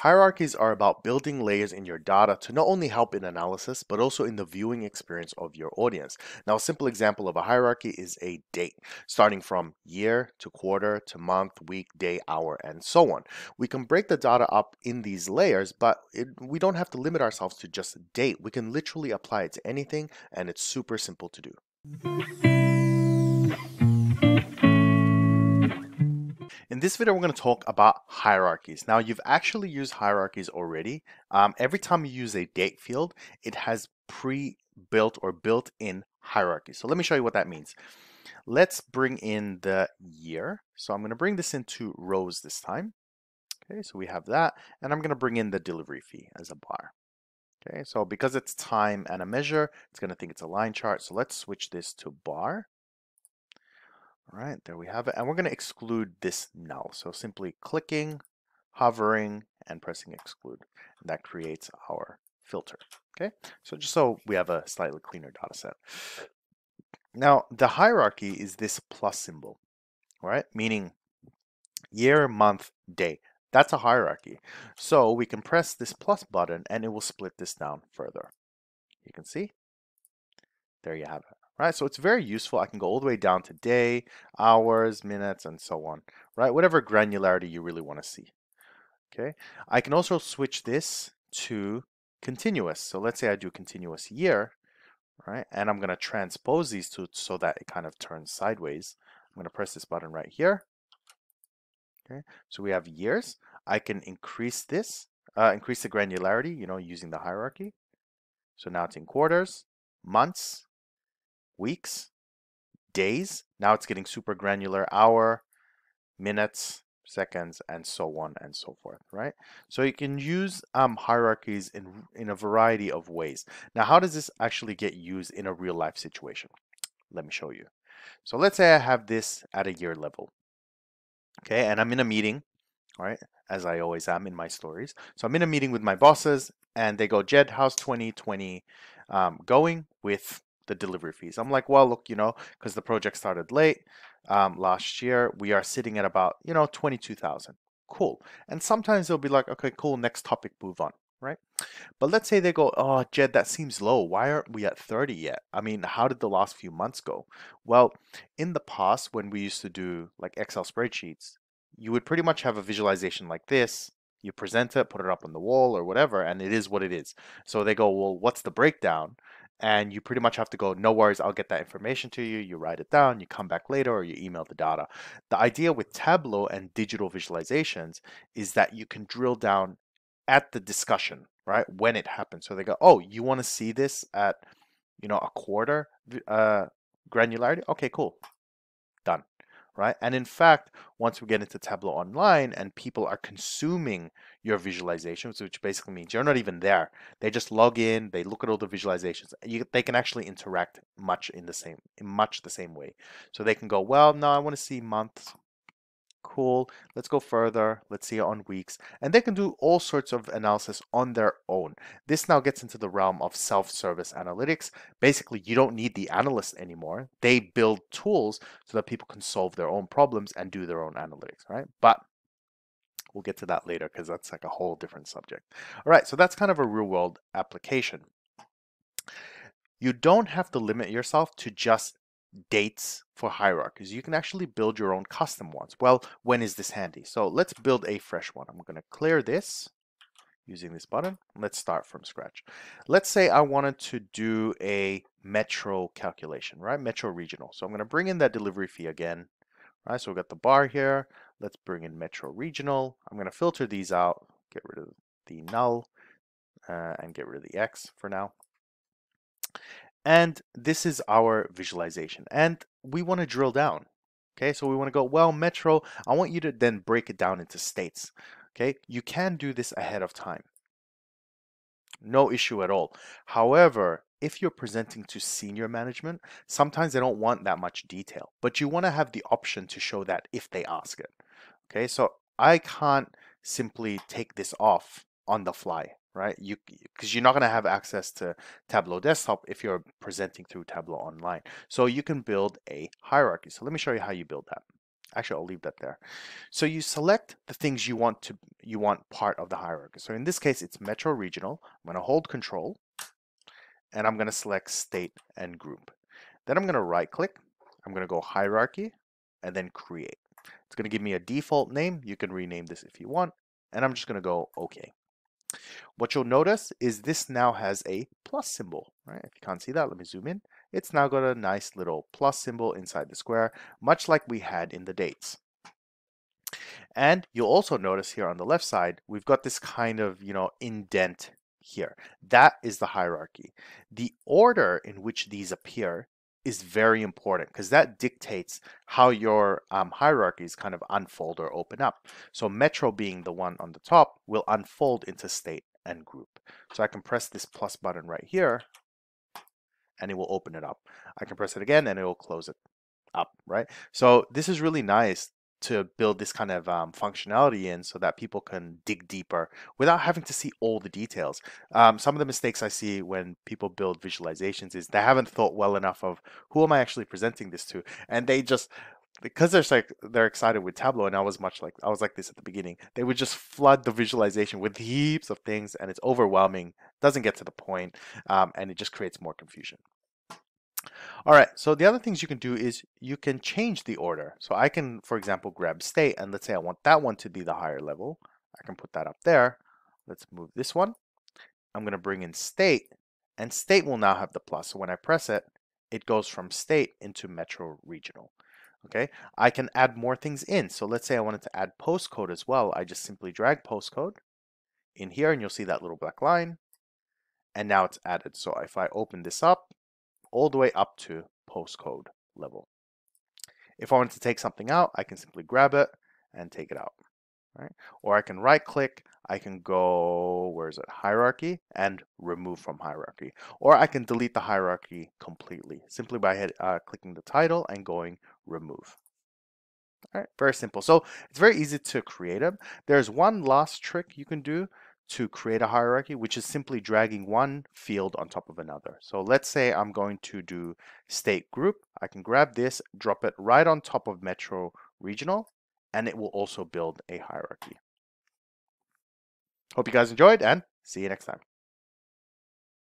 Hierarchies are about building layers in your data to not only help in analysis, but also in the viewing experience of your audience. Now, a simple example of a hierarchy is a date, starting from year to quarter to month, week, day, hour, and so on. We can break the data up in these layers, but it, we don't have to limit ourselves to just date. We can literally apply it to anything, and it's super simple to do. In this video, we're going to talk about hierarchies. Now, you've actually used hierarchies already. Um, every time you use a date field, it has pre-built or built-in hierarchy. So let me show you what that means. Let's bring in the year. So I'm going to bring this into rows this time. Okay, so we have that. And I'm going to bring in the delivery fee as a bar. Okay, so because it's time and a measure, it's going to think it's a line chart. So let's switch this to bar. All right, there we have it. And we're going to exclude this null. So simply clicking, hovering, and pressing exclude. And that creates our filter. Okay, so just so we have a slightly cleaner data set. Now, the hierarchy is this plus symbol, right? Meaning year, month, day. That's a hierarchy. So we can press this plus button and it will split this down further. You can see, there you have it right? So it's very useful. I can go all the way down to day, hours, minutes, and so on, right? Whatever granularity you really want to see, okay? I can also switch this to continuous. So let's say I do continuous year, right? And I'm going to transpose these two so that it kind of turns sideways. I'm going to press this button right here. Okay, so we have years. I can increase this, uh, increase the granularity, you know, using the hierarchy. So now it's in quarters, months, weeks, days. Now it's getting super granular, hour, minutes, seconds, and so on and so forth, right? So you can use um, hierarchies in, in a variety of ways. Now, how does this actually get used in a real life situation? Let me show you. So let's say I have this at a year level, okay? And I'm in a meeting, right? As I always am in my stories. So I'm in a meeting with my bosses and they go, Jed, how's 2020 um, going with the delivery fees. I'm like, well, look, you know, because the project started late um, last year, we are sitting at about, you know, 22,000. Cool. And sometimes they'll be like, okay, cool, next topic, move on, right? But let's say they go, oh, Jed, that seems low. Why aren't we at 30 yet? I mean, how did the last few months go? Well, in the past, when we used to do like Excel spreadsheets, you would pretty much have a visualization like this. You present it, put it up on the wall or whatever, and it is what it is. So they go, well, what's the breakdown? And you pretty much have to go, no worries, I'll get that information to you. You write it down, you come back later, or you email the data. The idea with Tableau and digital visualizations is that you can drill down at the discussion, right? When it happens. So they go, oh, you want to see this at, you know, a quarter uh, granularity? Okay, cool. Done right? And in fact, once we get into Tableau Online and people are consuming your visualizations, which basically means you're not even there. They just log in, they look at all the visualizations. You, they can actually interact much in the same, in much the same way. So they can go, well, no, I want to see months, cool. Let's go further. Let's see on weeks. And they can do all sorts of analysis on their own. This now gets into the realm of self-service analytics. Basically, you don't need the analyst anymore. They build tools so that people can solve their own problems and do their own analytics, right? But we'll get to that later because that's like a whole different subject. All right, so that's kind of a real world application. You don't have to limit yourself to just dates for hierarchies. You can actually build your own custom ones. Well, when is this handy? So let's build a fresh one. I'm going to clear this using this button. Let's start from scratch. Let's say I wanted to do a metro calculation, right? Metro regional. So I'm going to bring in that delivery fee again. Right, so we've got the bar here. Let's bring in metro regional. I'm going to filter these out, get rid of the null, uh, and get rid of the X for now. And this is our visualization. And we want to drill down. Okay, so we want to go, well, Metro, I want you to then break it down into states. Okay, you can do this ahead of time. No issue at all. However, if you're presenting to senior management, sometimes they don't want that much detail, but you want to have the option to show that if they ask it. Okay, so I can't simply take this off on the fly right? You because you're not going to have access to Tableau Desktop if you're presenting through Tableau Online. So you can build a hierarchy. So let me show you how you build that. Actually, I'll leave that there. So you select the things you want to you want part of the hierarchy. So in this case, it's metro regional. I'm going to hold control and I'm going to select state and group. Then I'm going to right click. I'm going to go hierarchy and then create. It's going to give me a default name. You can rename this if you want. And I'm just going to go OK. What you'll notice is this now has a plus symbol, right? If you can't see that, let me zoom in. It's now got a nice little plus symbol inside the square, much like we had in the dates. And you'll also notice here on the left side, we've got this kind of, you know, indent here. That is the hierarchy. The order in which these appear is very important because that dictates how your um, hierarchies kind of unfold or open up. So Metro being the one on the top will unfold into state and group. So I can press this plus button right here and it will open it up. I can press it again and it will close it up, right? So this is really nice to build this kind of um, functionality in so that people can dig deeper without having to see all the details. Um, some of the mistakes I see when people build visualizations is they haven't thought well enough of who am I actually presenting this to, and they just because they're like they're excited with Tableau, and I was much like I was like this at the beginning. They would just flood the visualization with heaps of things, and it's overwhelming. Doesn't get to the point, um, and it just creates more confusion. All right, so the other things you can do is you can change the order. So I can, for example, grab state, and let's say I want that one to be the higher level. I can put that up there. Let's move this one. I'm going to bring in state, and state will now have the plus. So when I press it, it goes from state into metro regional. Okay, I can add more things in. So let's say I wanted to add postcode as well. I just simply drag postcode in here, and you'll see that little black line. And now it's added. So if I open this up, all the way up to postcode level. If I want to take something out, I can simply grab it and take it out. Right? Or I can right click, I can go, where is it, hierarchy, and remove from hierarchy. Or I can delete the hierarchy completely, simply by hit, uh, clicking the title and going remove. All right, very simple. So it's very easy to create them. There's one last trick you can do to create a hierarchy, which is simply dragging one field on top of another. So let's say I'm going to do state group. I can grab this, drop it right on top of Metro Regional, and it will also build a hierarchy. Hope you guys enjoyed and see you next time.